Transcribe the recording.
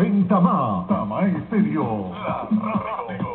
en Tamá. Tamá Estéreo. La.